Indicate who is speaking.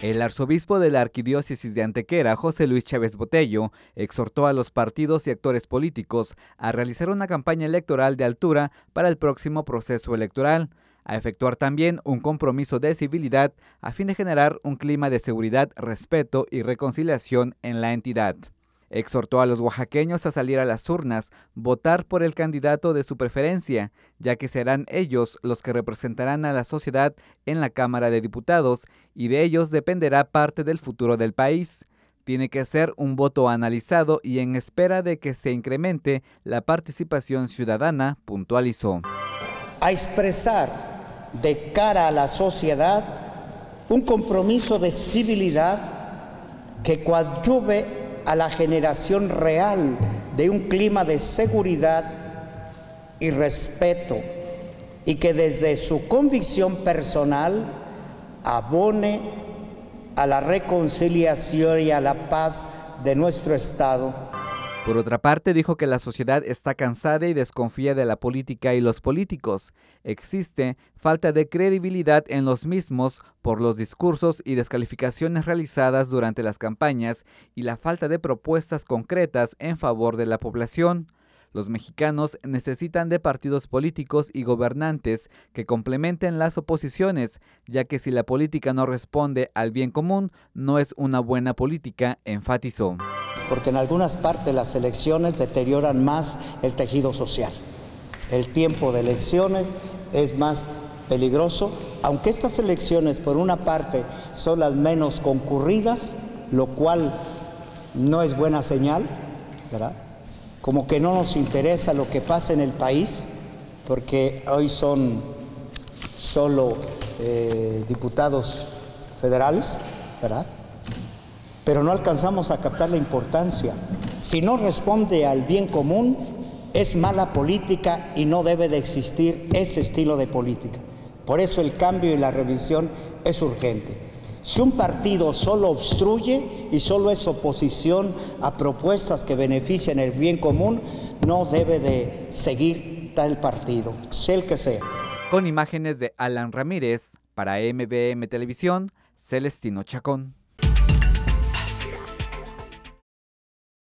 Speaker 1: El arzobispo de la Arquidiócesis de Antequera, José Luis Chávez Botello, exhortó a los partidos y actores políticos a realizar una campaña electoral de altura para el próximo proceso electoral, a efectuar también un compromiso de civilidad a fin de generar un clima de seguridad, respeto y reconciliación en la entidad. Exhortó a los oaxaqueños a salir a las urnas, votar por el candidato de su preferencia, ya que serán ellos los que representarán a la sociedad en la Cámara de Diputados y de ellos dependerá parte del futuro del país. Tiene que ser un voto analizado y en espera de que se incremente la participación ciudadana, puntualizó.
Speaker 2: A expresar de cara a la sociedad un compromiso de civilidad que coadyuve a la generación real de un clima de seguridad y respeto y que desde su convicción personal abone a la reconciliación y a la paz de nuestro Estado
Speaker 1: por otra parte, dijo que la sociedad está cansada y desconfía de la política y los políticos. Existe falta de credibilidad en los mismos por los discursos y descalificaciones realizadas durante las campañas y la falta de propuestas concretas en favor de la población. Los mexicanos necesitan de partidos políticos y gobernantes que complementen las oposiciones, ya que si la política no responde al bien común, no es una buena política, enfatizó
Speaker 2: porque en algunas partes las elecciones deterioran más el tejido social. El tiempo de elecciones es más peligroso, aunque estas elecciones por una parte son las menos concurridas, lo cual no es buena señal, ¿verdad? Como que no nos interesa lo que pasa en el país, porque hoy son solo eh, diputados federales, ¿verdad? Pero no alcanzamos a captar la importancia. Si no responde al bien común, es mala política y no debe de existir ese estilo de política. Por eso el cambio y la revisión es urgente. Si un partido solo obstruye y solo es oposición a propuestas que benefician el bien común, no debe de seguir tal partido, sea el que sea.
Speaker 1: Con imágenes de Alan Ramírez, para MBM Televisión, Celestino Chacón.